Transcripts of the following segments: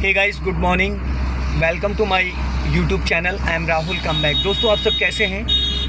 Hey guys good morning welcome to my YouTube channel I am Rahul come back दोस्तों, आप सब कैसे हैं?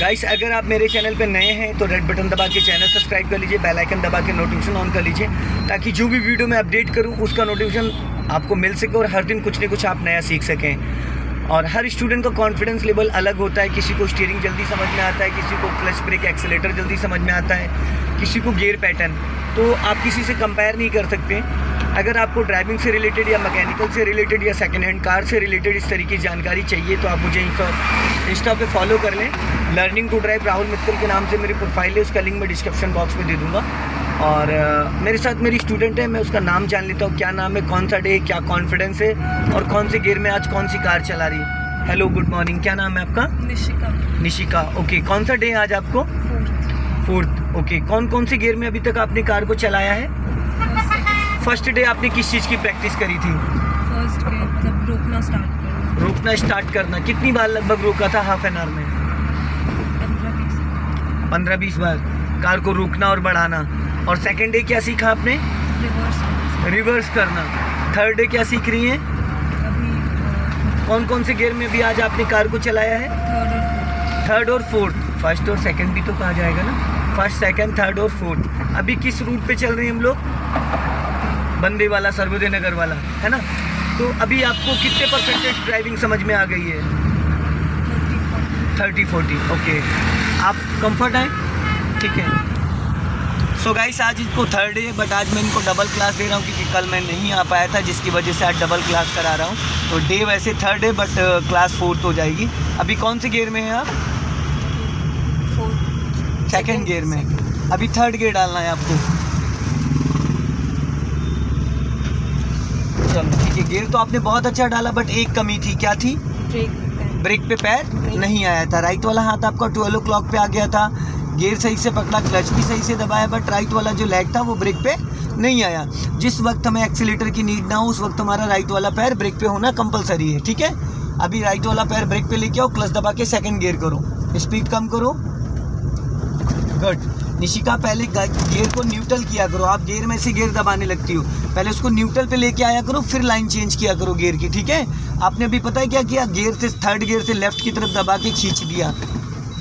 गाइस अगर आप मेरे चैनल पे नए हैं तो रेड बटन दबा के चैनल सब्सक्राइब कर लीजिए बेल आइकन दबा के नोटिफिकेशन ऑन कर लीजिए, ताकि जो भी वीडियो मैं अपडेट करूँ, उसका नोटिफिकेशन आपको मिल सके और हर दिन कुछ ना कुछ आप नया सीख सकें। और हर स्टूडेंट का कॉन्फिडेंस लेवल अलग होता है। किसी को स्टीयरिंग जल्दी समझ में आता है, किसी को क्लच ब्रेक एक्सेलेटर जल्दी समझ में आता है, किसी को गियर पैटर्न तो आप किसी से कंपेयर नहीं कर सकते। अगर आपको ड्राइविंग से रिलेटेड या मैकेनिकल से रिलेटेड या सेकेंड हैंड कार से रिलेटेड इस तरीके की जानकारी चाहिए तो आप मुझे इंस्टा इंस्टा पे फॉलो कर लें। Learning to drive Rahul Mittal के नाम से मेरी प्रोफ़ाइल है उसका लिंक मैं डिस्क्रिप्शन बॉक्स में दे दूँगा। और uh, मेरे साथ मेरी स्टूडेंट है मैं उसका नाम जान लेता हूँ क्या नाम है कौन सा डे क्या कॉन्फिडेंस है और कौन से गियर में आज कौन सी कार चला रही है। हेलो गुड मॉर्निंग क्या नाम है आपका? निशिका। निशिका ओके कौन सा डे है आज आपको? फोर्थ फोर्थ ओके कौन कौन से गियर में अभी तक आपने कार को चलाया है? फ़र्स्ट डे आपने किस चीज़ की प्रैक्टिस करी थी? फ़र्स्ट के मतलब रोकना स्टार्ट कर। रोकना स्टार्ट करना। कितनी बार लगभग रोका था हाफ़ एन आवर में? पंद्रह बीस बार। कार को रोकना और बढ़ाना। और सेकेंड डे क्या सीखा आपने? रिवर्स रिवर्स करना। थर्ड डे क्या सीख रही हैं? कौन कौन से गेयर में भी आज आपने कार को चलाया है? थर्ड और फोर्थ फ़र्स्ट और सेकंड भी तो कहा जाएगा ना? फ़र्स्ट सेकंड थर्ड और फोर्थ अभी किस रूट पे चल रहे हैं हम लोग? बंदे वाला सर्वोदय नगर वाला है ना? तो अभी आपको कितने परसेंटेज ड्राइविंग समझ में आ गई है? Thirty forty okay. आप कंफर्ट हैं? ठीक है। सो so गाइस आज इसको थर्ड डे बट आज मैं इनको डबल क्लास दे रहा हूँ क्योंकि कल मैं नहीं आ पाया था जिसकी वजह से आज डबल क्लास करा रहा हूँ। तो डे वैसे थर्ड है बट क्लास फोर्थ हो जाएगी। अभी कौन से गियर में है आप? फोर्थ सेकेंड गियर में। अभी थर्ड गियर डालना है आपको चलो ठीक है गियर तो आपने बहुत अच्छा डाला बट एक कमी थी। क्या थी? ब्रेक ब्रेक पे पैर नहीं। आया था। राइट वाला हाथ आपका ट्वेल्व ओ क्लॉक पे आ गया था। गियर सही से पकड़ा क्लच भी सही से दबाया बट राइट वाला जो लेग था वो ब्रेक पे नहीं आया। जिस वक्त हमें एक्सीटर की नीड ना हो उस वक्त हमारा राइट वाला पैर ब्रेक पे होना कंपलसरी है ठीक है? अभी राइट वाला पैर ब्रेक पे लेके आओ क्लच दबा के सेकंड गियर करो। स्पीड कम करो। गुड निशिका, पहले गियर को न्यूट्रल किया करो। आप गियर में से गियर दबाने लगती हो। पहले उसको न्यूट्रल पे लेके आया करो, फिर लाइन चेंज किया करो गियर की, ठीक है? आपने अभी पता है क्या किया? गियर से थर्ड गियर से लेफ़्ट की तरफ़ दबा के खींच दिया।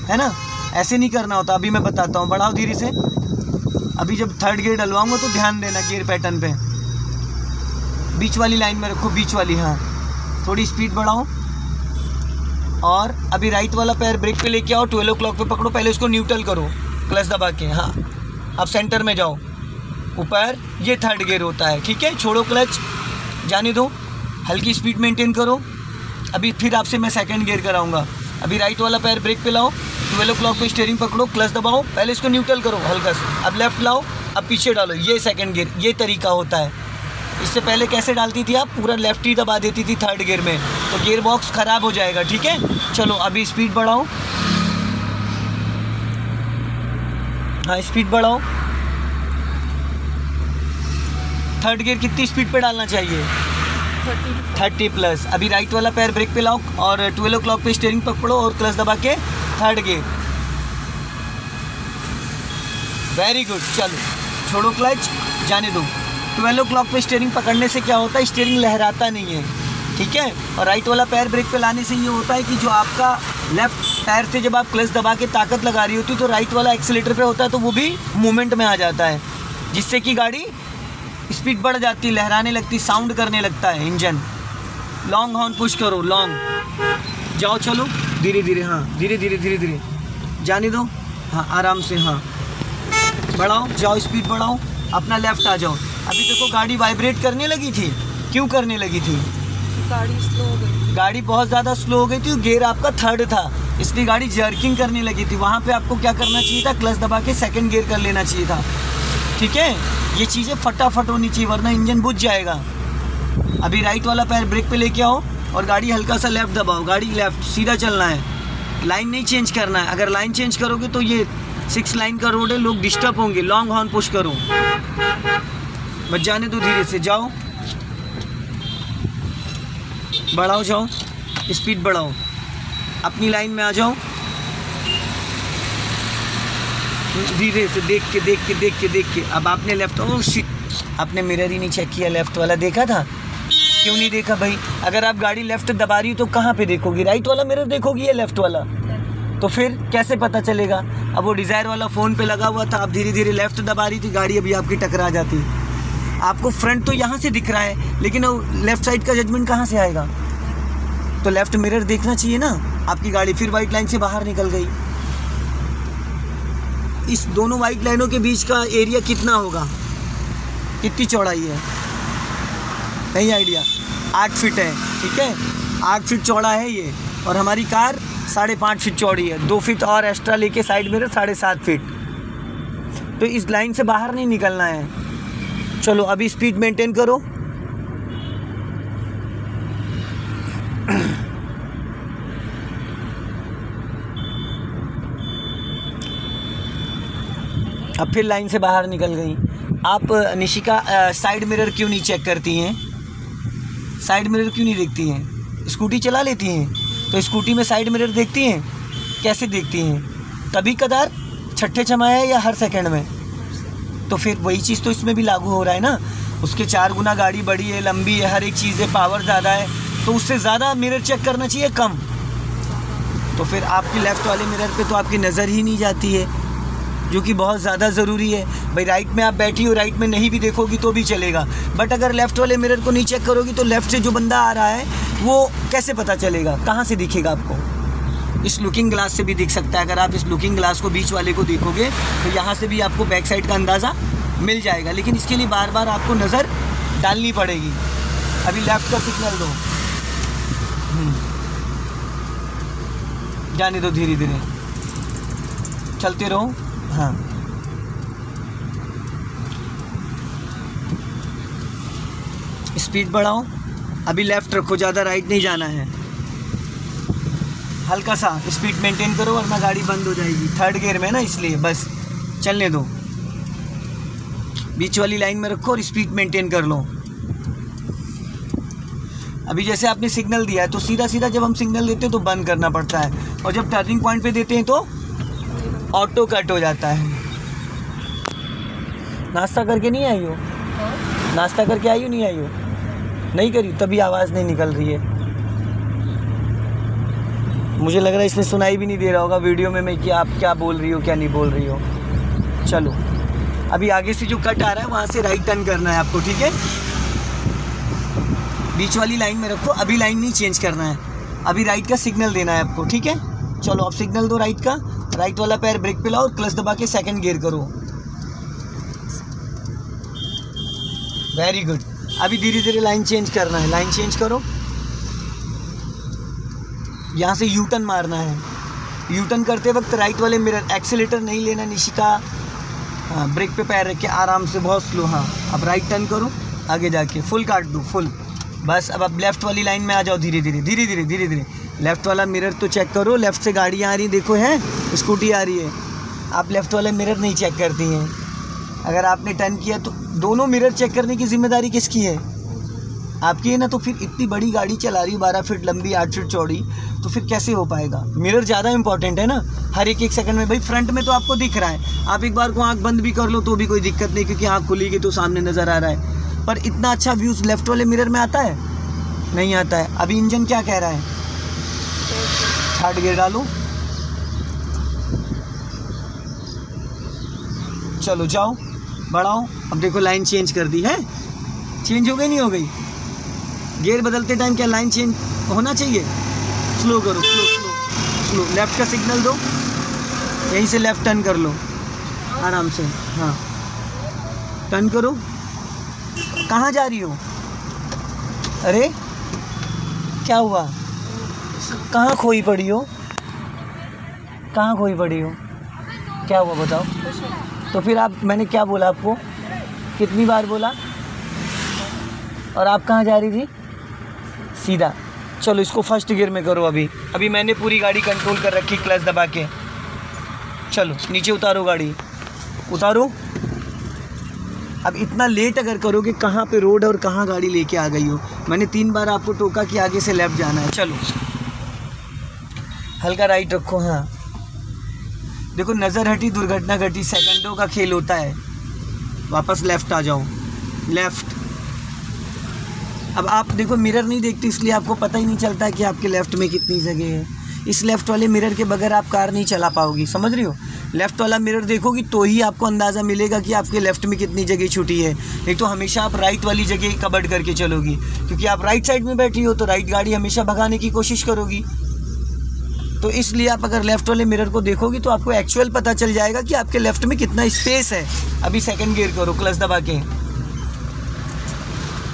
है ना? ऐसे नहीं करना होता। अभी मैं बताता हूँ। बढ़ाओ धीरे से। अभी जब थर्ड गियर डलवाऊँगा तो ध्यान देना गियर पैटर्न पे। बीच वाली लाइन में रखो, बीच वाली हाँ। थोड़ी स्पीड बढ़ाओ। और अभी राइट वाला पैर ब्रेक पे लेके आओ। ट्वेल्व ओ क्लॉक पे पकड़ो। पहले उसको न्यूट्रल करो। क्लच दबा के हाँ। अब सेंटर में जाओ। ऊपर, ये थर्ड गियर होता है, ठीक है? छोड़ो क्लच जाने दो। हल्की स्पीड मेंटेन करो। अभी फिर आपसे मैं सेकंड गियर कराऊँगा। अभी राइट वाला पैर ब्रेक पे लाओ। ट्वेल्व क्लॉक पे स्टेयरिंग पकड़ो क्लच दबाओ। पहले इसको न्यूट्रल करो, हल्का से। अब लेफ़्ट लाओ, अब पीछे डालो। ये सेकंड गियर ये तरीका होता है। इससे पहले कैसे डालती थी आप? पूरा लेफ़्ट ही दबा देती थी थर्ड गियर में। तो गियर बॉक्स ख़राब हो जाएगा, ठीक है? चलो, अभी स्पीड बढ़ाओ। हाँ स्पीड बढ़ाओ। थर्ड गियर कितनी स्पीड पे डालना चाहिए? थर्टी प्लस अभी राइट वाला पैर ब्रेक पे लाओ और ट्वेल्व ओ क्लॉक पे स्टेयरिंग पकड़ो और क्लच दबा के थर्ड गियर वेरी गुड चलो छोड़ो क्लच जाने दो। ट्वेल्व ओ क्लॉक पे स्टेयरिंग पकड़ने से क्या होता है? स्टेयरिंग लहराता नहीं है। ठीक है? और राइट वाला पैर ब्रेक पे लाने से ये होता है कि जो आपका लेफ़्ट टायर से जब आप क्लच दबा के ताकत लगा रही होती तो राइट वाला एक्सीटर पे होता है तो वो भी मूवमेंट में आ जाता है, जिससे कि गाड़ी स्पीड बढ़ जाती, लहराने लगती साउंड करने लगता है इंजन लॉन्ग हॉर्न पुश करो लॉन्ग जाओ, चलो। धीरे धीरे हाँ धीरे धीरे धीरे धीरे। जाने दो। हाँ आराम से हाँ। बढ़ाओ, जाओ स्पीड बढ़ाओ। अपना लेफ़्ट आ जाओ। अभी देखो, गाड़ी वाइब्रेट करने लगी थी। क्यों करने लगी थी? गाड़ी स्लो हो गई गाड़ी बहुत ज़्यादा स्लो हो गई थी गेयर आपका थर्ड था। इसलिए गाड़ी जर्किंग करने लगी थी। वहाँ पे आपको क्या करना चाहिए था? क्लच दबा के सेकंड गियर कर लेना चाहिए था। ठीक है? ये चीज़ें फटाफट होनी चाहिए, वरना इंजन बुझ जाएगा। अभी राइट वाला पैर ब्रेक पे लेके आओ और गाड़ी हल्का सा लेफ़्ट दबाओ। गाड़ी लेफ़्ट सीधा चलना है। लाइन नहीं चेंज करना है। अगर लाइन चेंज करोगे तो ये सिक्स लाइन का रोड है। लोग डिस्टर्ब होंगे। लॉन्ग हॉर्न पुश करो। बस जाने दो धीरे से। जाओ। बढ़ाओ जाओ स्पीड बढ़ाओ। अपनी लाइन में आ जाओ। धीरे से देख के देख के देख के देख के। अब आपने लेफ़्ट ओ शिट आपने मिरर ही नहीं चेक किया लेफ़्ट वाला देखा था? क्यों नहीं देखा भाई? अगर आप गाड़ी लेफ़्ट दबा रही हो तो कहाँ पे देखोगी? राइट वाला मिरर देखोगी या लेफ़्ट वाला? तो फिर कैसे पता चलेगा? अब वो डिज़ायर वाला फ़ोन पे लगा हुआ था, आप धीरे धीरे लेफ़्ट दबा रही थी, गाड़ी अभी आपकी टकरा जाती। आपको फ्रंट तो यहाँ से दिख रहा है, लेकिन लेफ़्ट साइड का जजमेंट कहाँ से आएगा? तो लेफ़्ट मिरर देखना चाहिए ना। आपकी गाड़ी फिर वाइट लाइन से बाहर निकल गई। इस दोनों वाइट लाइनों के बीच का एरिया कितना होगा? कितनी चौड़ाई है? नहीं आइडिया आठ फीट है, ठीक है? आठ फीट चौड़ा है ये। और हमारी कार साढ़े पाँच फीट चौड़ी है। दो फीट और एक्स्ट्रा लेके साइड मिरर साढ़े सात फीट तो इस लाइन से बाहर नहीं निकलना है। चलो, अभी स्पीड मेंटेन करो। अब फिर लाइन से बाहर निकल गई। आप, निशिका साइड मिरर क्यों नहीं चेक करती हैं? साइड मिरर क्यों नहीं देखती हैं? स्कूटी चला लेती हैं? तो स्कूटी में साइड मिरर देखती हैं? कैसे देखती हैं? कभी कदार छठे छमाया या हर सेकंड में? तो फिर वही चीज़ तो इसमें भी लागू हो रहा है ना? उसके चार गुना गाड़ी बड़ी है, लंबी है, हर एक चीज़ है पावर ज़्यादा है तो उससे ज़्यादा मिरर चेक करना चाहिए कम। तो फिर आपकी लेफ़्ट वाले मिरर पे तो आपकी नज़र ही नहीं जाती है। जो कि बहुत ज़्यादा ज़रूरी है। भाई राइट में आप बैठी हो राइट में नहीं भी देखोगी तो भी चलेगा। बट अगर लेफ़्ट वाले मिरर को नहीं चेक करोगी तो लेफ़्ट से जो बंदा आ रहा है, वो कैसे पता चलेगा? कहाँ से दिखेगा आपको? इस लुकिंग ग्लास से भी दिख सकता है। अगर आप इस लुकिंग ग्लास को बीच वाले को देखोगे तो यहाँ से भी आपको बैक साइड का अंदाज़ा मिल जाएगा। लेकिन इसके लिए बार बार आपको नज़र डालनी पड़ेगी। अभी लेफ़्ट का सिग्नल दो। हम्म। जाने दो धीरे धीरे चलते रहो। हाँ। स्पीड बढ़ाओ। अभी लेफ़्ट रखो, ज़्यादा राइट नहीं जाना है। हल्का सा स्पीड मेंटेन करो वरना गाड़ी बंद हो जाएगी। थर्ड गियर में ना, इसलिए बस। चलने दो। बीच वाली लाइन में रखो और स्पीड मेंटेन कर लो। अभी जैसे आपने सिग्नल दिया है तो सीधा सीधा जब हम सिग्नल देते हैं तो बंद करना पड़ता है। और जब टर्निंग पॉइंट पे देते हैं तो ऑटो कट हो जाता है। नाश्ता करके नहीं आई हो? नाश्ता करके आई हो, नहीं आई हो? नहीं करी, तभी आवाज़ नहीं निकल रही है। मुझे लग रहा है इसमें सुनाई भी नहीं दे रहा होगा वीडियो में मैं कि आप क्या बोल रही हो, क्या नहीं बोल रही हो। चलो, अभी आगे से जो कट आ रहा है, वहाँ से राइट टर्न करना है आपको, ठीक है? बीच वाली लाइन में रखो, अभी लाइन नहीं चेंज करना है। अभी राइट का सिग्नल देना है आपको, ठीक है? चलो आप सिग्नल दो राइट का। राइट वाला पैर ब्रेक पे लाओ और क्लच दबा के सेकंड गियर करो। वेरी गुड अभी धीरे धीरे लाइन चेंज करना है। लाइन चेंज करो। यहाँ से यू टर्न मारना है। यू टर्न करते वक्त राइट वाले मिरर एक्सीटर नहीं लेना, निशिका। हाँ ब्रेक पे पैर रख के आराम से बहुत स्लो हाँ। अब राइट टर्न करो। आगे जाके फुल काट दो फुल बस अब अब लेफ़्ट वाली लाइन में आ जाओ धीरे धीरे धीरे धीरे धीरे धीरे लेफ़्ट वाला मिरर तो चेक करो लेफ़्ट से गाड़ियाँ आ रही, देखो है स्कूटी आ रही है। आप लेफ़्ट वाले मिरर नहीं चेक करती हैं। अगर आपने टर्न किया तो दोनों मिरर चेक करने की ज़िम्मेदारी किसकी है? आपकी है ना तो फिर इतनी बड़ी गाड़ी चला रही बारह फीट लंबी, आठ फीट चौड़ी तो फिर कैसे हो पाएगा? मिरर ज़्यादा इंपॉर्टेंट है ना। हर एक एक सेकंड में, भाई फ्रंट में तो आपको दिख रहा है। आप एक बार को आँख बंद भी कर लो तो भी कोई दिक्कत नहीं, क्योंकि आँख खुली खुलेगी तो सामने नज़र आ रहा है। पर इतना अच्छा व्यूज़ लेफ़्ट वाले मिरर में आता है? नहीं आता है। अभी इंजन क्या कह रहा है? थर्ड गियर डालो। चलो जाओ बढ़ाओ अब देखो लाइन चेंज कर दी है। चेंज हो गई, नहीं हो गई? गियर बदलते टाइम क्या लाइन चेंज होना चाहिए? स्लो करो स्लो स्लो स्लो लेफ़्ट का सिग्नल दो। यहीं से लेफ़्ट टर्न कर लो। आराम से हाँ। टर्न करो। कहाँ जा रही हो? अरे, क्या हुआ? कहाँ खोई पड़ी हो? कहाँ खोई पड़ी हो? क्या हुआ बताओ। तो फिर आप, मैंने क्या बोला आपको? कितनी बार बोला? और आप कहाँ जा रही थी? सीधा। चलो, इसको फ़र्स्ट गियर में करो अभी। अभी मैंने पूरी गाड़ी कंट्रोल कर रखी क्लच दबा के। चलो, नीचे उतारो गाड़ी। उतारो। अब इतना लेट अगर करो कि कहाँ पे रोड और कहाँ गाड़ी लेके आ गई हो? मैंने तीन बार आपको टोका कि आगे से लेफ़्ट जाना है। चलो। हल्का राइट रखो हाँ। देखो, नज़र हटी, दुर्घटना घटी सेकंडों का खेल होता है। वापस लेफ़्ट आ जाओ। लेफ़्ट अब आप देखो मिरर नहीं देखते, इसलिए आपको पता ही नहीं चलता कि आपके लेफ़्ट में कितनी जगह है। इस लेफ़्ट वाले मिरर के बगैर आप कार नहीं चला पाओगी, समझ रही हो? लेफ़्ट वाला मिरर देखोगी तो ही आपको अंदाज़ा मिलेगा कि आपके लेफ़्ट में कितनी जगह छुटी है। नहीं तो हमेशा आप राइट वाली जगह कवर्ड करके चलोगी, क्योंकि आप राइट साइड में बैठी हो तो राइट गाड़ी हमेशा भगाने की कोशिश करोगी। तो इसलिए आप अगर लेफ़्ट वाले मिरर को देखोगे तो आपको एक्चुअल पता चल जाएगा कि आपके लेफ़्ट में कितना स्पेस है। अभी सेकंड गियर करो क्लच दबा के।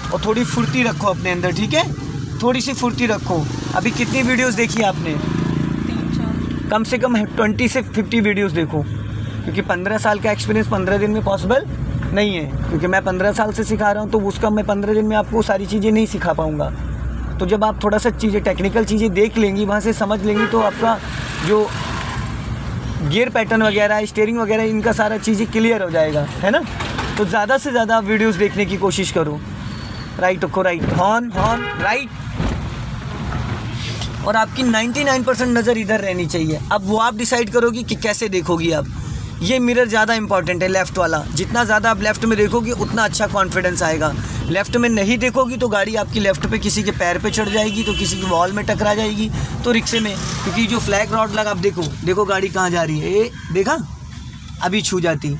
और थोड़ी फुर्ती रखो अपने अंदर, ठीक है? थोड़ी सी फुर्ती रखो। अभी कितनी वीडियोस देखी आपने? कम से कम ट्वेंटी से फिफ्टी वीडियोस देखो। क्योंकि पंद्रह साल का एक्सपीरियंस पंद्रह दिन में पॉसिबल नहीं है। क्योंकि मैं पंद्रह साल से सिखा रहा हूँ तो उसका मैं पंद्रह दिन में आपको सारी चीज़ें नहीं सिखा पाऊँगा। तो जब आप थोड़ा सा चीज़ें टेक्निकल चीज़ें देख लेंगी, वहाँ से समझ लेंगी तो आपका जो गियर पैटर्न वगैरह स्टेयरिंग वगैरह इनका सारा चीज़ें क्लियर हो जाएगा, है ना? तो ज़्यादा से ज़्यादा आप वीडियोस देखने की कोशिश करो। राइट रखो राइट हॉर्न हॉर्न राइट और आपकी 99 परसेंट नज़र इधर रहनी चाहिए। अब वो आप डिसाइड करोगी कि कैसे देखोगी आप। ये मिरर ज़्यादा इंपॉर्टेंट है लेफ़्ट वाला। जितना ज़्यादा आप लेफ़्ट में देखोगी, उतना अच्छा कॉन्फिडेंस आएगा। लेफ़्ट में नहीं देखोगी तो गाड़ी आपकी लेफ़्ट पे किसी के पैर पे चढ़ जाएगी तो किसी की वॉल में टकरा जाएगी तो रिक्शे में। क्योंकि जो फ्लैग रॉड लगा, आप देखो देखो गाड़ी कहाँ जा रही है। ये देखा? अभी छू जाती।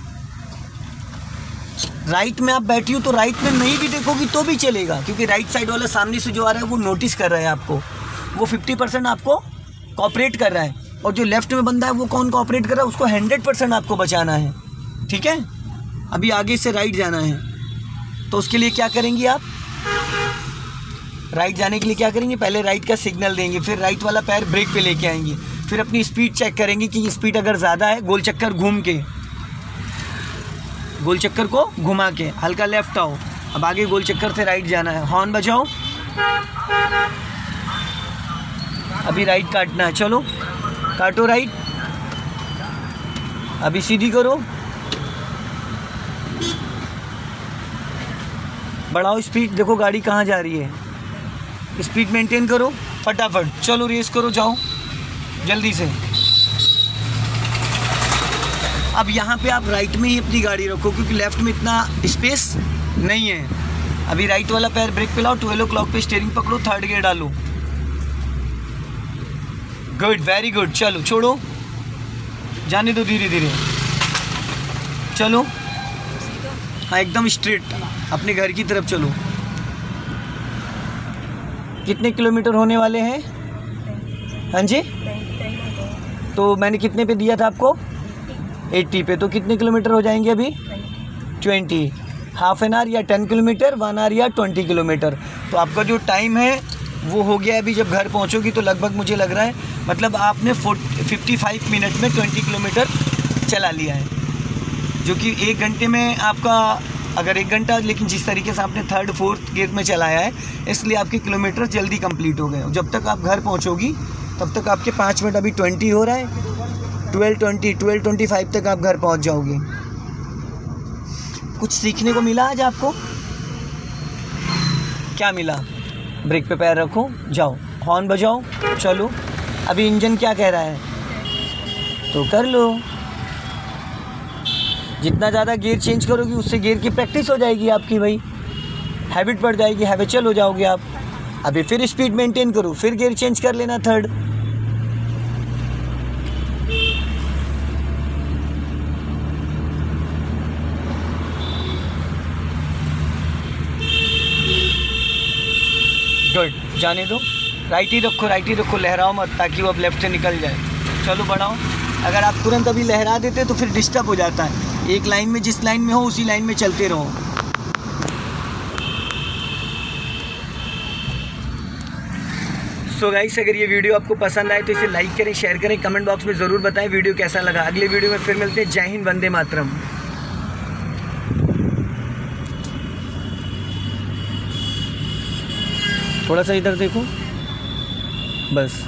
राइट में आप बैठी हो तो राइट में नहीं भी देखोगी तो भी चलेगा, क्योंकि राइट साइड वाला सामने से जो आ रहा है, वो नोटिस कर रहा है आपको। वो फिफ्टी परसेंट आपको कॉपरेट कर रहा है। और जो लेफ़्ट में बंदा है, वो कौन कॉपरेट कर रहा है? उसको हंड्रेड परसेंट आपको बचाना है। ठीक है? अभी आगे से राइट जाना है। तो उसके लिए क्या करेंगी आप? राइट जाने के लिए क्या करेंगे? पहले राइट का सिग्नल देंगे, फिर राइट वाला पैर ब्रेक पे लेके आएँगे। फिर अपनी स्पीड चेक करेंगे कि स्पीड अगर ज़्यादा है, गोल चक्कर घूम के। गोल चक्कर को घुमा के। हल्का लेफ़्ट आओ। अब आगे गोल चक्कर से राइट जाना है। हॉर्न बजाओ। अभी राइट काटना है। चलो, काटो राइट अभी सीधी करो। बढ़ाओ स्पीड देखो गाड़ी कहाँ जा रही है। स्पीड मेंटेन करो, फटाफट। चलो रेस करो, जाओ। जल्दी से। अब यहाँ पे आप राइट में ही अपनी गाड़ी रखो, क्योंकि लेफ़्ट में इतना स्पेस नहीं है। अभी राइट वाला पैर ब्रेक पे लाओ ट्वेल्व ओ क्लॉक पे स्टेयरिंग पकड़ो थर्ड गियर डालो। गुड वेरी गुड चलो, छोड़ो। जाने दो धीरे धीरे चलो। हाँ एकदम स्ट्रेट अपने घर की तरफ़ चलो। कितने किलोमीटर होने वाले हैं? हाँ जी? तो मैंने कितने पे दिया था आपको? एट्टी पे। तो कितने किलोमीटर हो जाएँगे अभी? ट्वेंटी। हाफ़ एन आवर या टेन किलोमीटर, वन आवर या ट्वेंटी किलोमीटर। तो आपका जो टाइम है, वो हो गया अभी जब घर पहुंचोगी तो लगभग मुझे लग रहा है मतलब आपने फिफ्टी फाइव मिनट में ट्वेंटी किलोमीटर चला लिया है। जो कि एक घंटे में आपका, अगर एक घंटा, लेकिन जिस तरीके से आपने थर्ड फोर्थ गियर में चलाया है, इसलिए आपके किलोमीटर जल्दी कंप्लीट हो गए जब तक आप घर पहुंचोगी, तब तक आपके पाँच मिनट अभी ट्वेंटी हो रहा है। Twelve twenty twelve twenty five तक आप घर पहुँच जाओगे। कुछ सीखने को मिला आज आपको? क्या मिला? ब्रेक पे पैर रखो, जाओ। हॉर्न बजाओ, चलो। अभी इंजन क्या कह रहा है? तो कर लो। जितना ज़्यादा गियर चेंज करोगी, उससे गियर की प्रैक्टिस हो जाएगी आपकी भाई। हैबिट बढ़ जाएगी हैबिचुअल हो जाओगे आप। अभी फिर स्पीड मेंटेन करो, फिर गियर चेंज कर लेना थर्ड गुड जाने दो। राइट ही रखो राइट ही रखो, लहराओ मत, ताकि वो अब लेफ़्ट से निकल जाए। चलो, बढ़ाओ। अगर आप तुरंत अभी लहरा देते तो फिर डिस्टर्ब हो जाता है। एक लाइन में जिस लाइन में हो, उसी लाइन में चलते रहो। सो गाइस अगर ये वीडियो आपको पसंद आए तो इसे लाइक करें शेयर करें कमेंट बॉक्स में ज़रूर बताएँ वीडियो कैसा लगा। अगले वीडियो में फिर मिलते हैं। जय हिंद, वंदे मातरम। थोड़ा सा इधर देखो। बस।